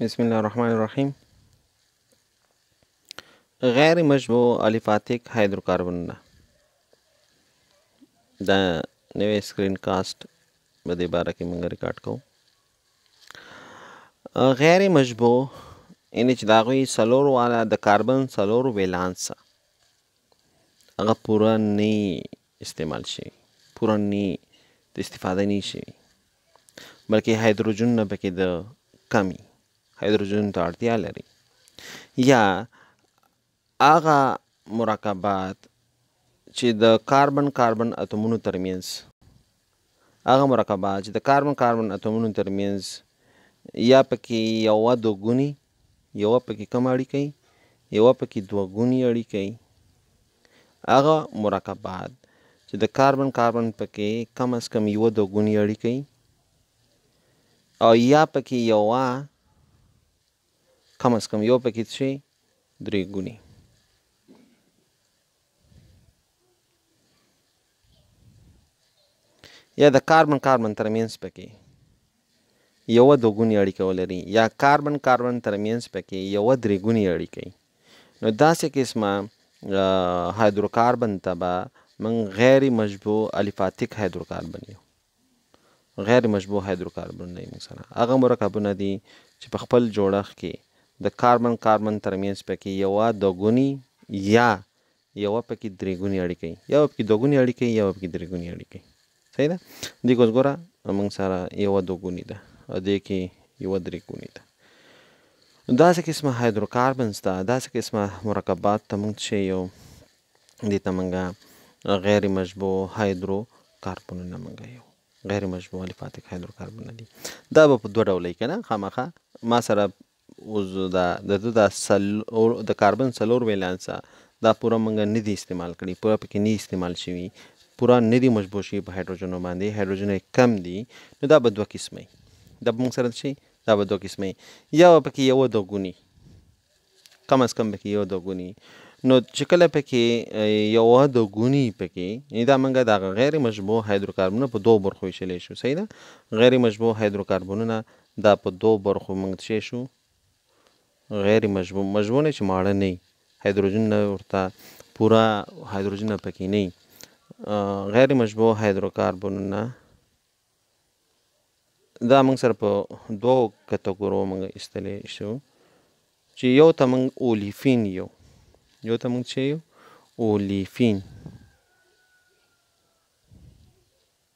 بسم الله الرحمن الرحیم غیر مشبوع الیفاتیک هایدروکاربنونه دا نوې سکرین کاست په دې باره کې موږ ریکارډ کوو غیر مشبوع یعنی چې د هغوی څلور والا د کاربن څلور ویلانس هغه پوره نه استعمال شوي پورا ني د استفاده ني شوي بلکې هایدروجن نه پکې د کمی هایدروجن ته اړتیا لري یا هغه مرکبات چې د کاربن کاربن اتومونو ترمنځ هغه مرکبات چې د کاربن کاربن اتومونو ترمنځ یا پکې یوه دوه ګوني یوه پکې کم اړیکه یوه پکې دوه ګوني اړیکه هغه مرکبات چې د کاربن کاربن پکې کم از کم یو د غونی اړیکه او یا پکې یو کم از کم یو پکې شي درې غونی یا د کاربن کاربن ترمینځ پکې یوه دوه ګونی اړیکه ولري یا کاربن کاربن ترمینځ پکې یوه درې ګونی اړیکه نو داسې قسمه هایدروکاربن ته به من غیر مشبوع الیفاتیک هایدروکاربن یو غیر مشبوع هایدروکاربن نه موږ سره هغه مرکبونه دي چې په خپل جوړښت کې د کاربن کاربن ترمینځ پکې یوه دوه ګونی یا یوه پکې درې ګونې اړیکه وي یوه پکې دوه ګونې اړیکه وي یوه پکې درې ګونې اړیکه وي صحیح ده دې کوس ګوره موږ سره یوه دوه ګونې ده او دې کې یوه درې ګونې ده داسې قسمه هایدروکاربنز ته داسې قسمه مرکبات ته موږ چې یو دې ته موږ غیر مشبوع هایدرو کاربنونه موږ یو غیر مشبوع الفاتیک هایدروکاربنونه دي دا به په دوه ډوله یې که نه خامخا ما سره اوس دا د ده دا څلور د کاربن څلور ویلانسه دا پوره موږ نه دي استعمال کړي پوره پکې نه استعمال شوي پوره نه دي مشبوع شوي په هایدروجنو باندې هایدروجن کم دي نو دا به دوه قسمه دا به موږ سره شي دا به دوه قسمه یا به پکې یو دوه ګوني کم از کم پکې یو دوه ګوني نو چې کله پکې یو دوه ګوني پکې یعنی دا موږ د غیر مشبوع هایدروکاربنونو په دوه برخو ویشلی شو صحیح ده غیر مشبوع هایدروکاربنونه دا په دوو برخو موږ تشې شو غیر مجموع مجموعه چې ماړه نه هایدروجن نه ورته پورا هایدروجن پکې نه غیر مجموع هایدروکاربونونه دا موږ سره په دوو کټګورو موږ استلې شو چې یو ته موږ اولیفین یو یو ته موږ چې یو اولیفین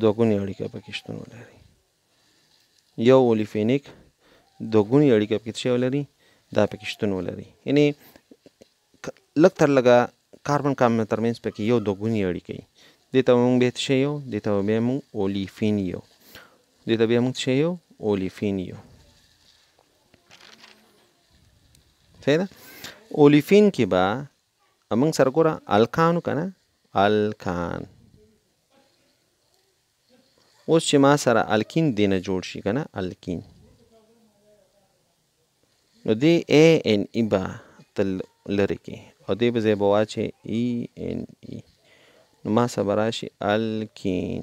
دوه ګونې اړیکه پکې شتون ولري یو اولیفینیک دوه ګونې اړیکه پکې څه ولري دا پکې شتون ولري یعنی لږ تر لږه کاربن کاربن ترمنځ پکې یو دوه ګونې اړیکه وي دې ته موږ بیا څه یو دې ته بیا موږ اولیفین یو دې ته بیا موږ څه یو اولیفین یو صحیح ده اولیفین کې به امنګ سره ګوره الکان کنه الکان اوس چې ما سره الکین دی نه جوړ شي کنه الکین نو دی ا ان ای با تل لری کې او دی به زه بوا چې ای ان ای نو ما سره راشي الکین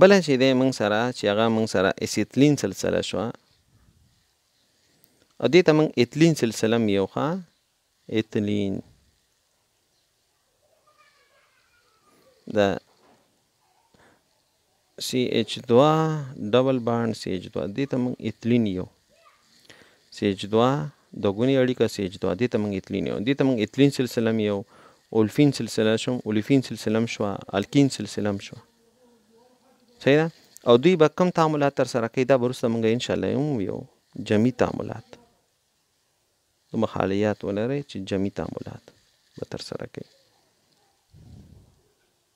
بله چې دی موږ سره چې هغه موږ سره اسیتلین سلسله شو او دې ته موږ اتلین سلسله یو ښه اتلین د سي ايچ دوه ډبل بانډ سي ايچ دوه دې ته موږ ایتلین یو سي ايچ دوه دوه ګونی اړیکه سي ايچ دوه دې ته موږ ایتلین یو دې ته موږ ایتلین سلسله هم یو اولفین سلسله شوم اولیفین سلسله هم شوه الکین سلسله هم شوه صحیح ده او دوی به کم تعاملات تر سره کوي دا به وروسته موږ انشاءالله هم ویو جمعي تعاملات د مخالیات ولرئ چې جمعي تعاملات به تر سره کوي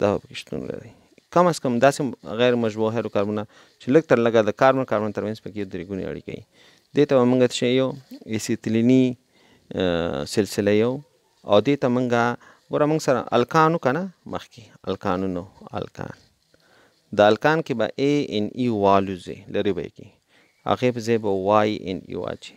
دا پکې شتون لري کم از کم داسې غیر مشبوه هایدروکاربونه چې لږ تر لږه د کاربن کاربن ترمنځ پکې یو درې ګونې اړیکه وي دې ته به موږ څه یو ایسیتلیني سلسله یو او دې ته موږ ګوره موږ سره الکانو که نه مخکې الکانونو الکان د الکان کې به ای ان ای والوځي لرې به یې کې هغې په ځای به وای ان ای واچي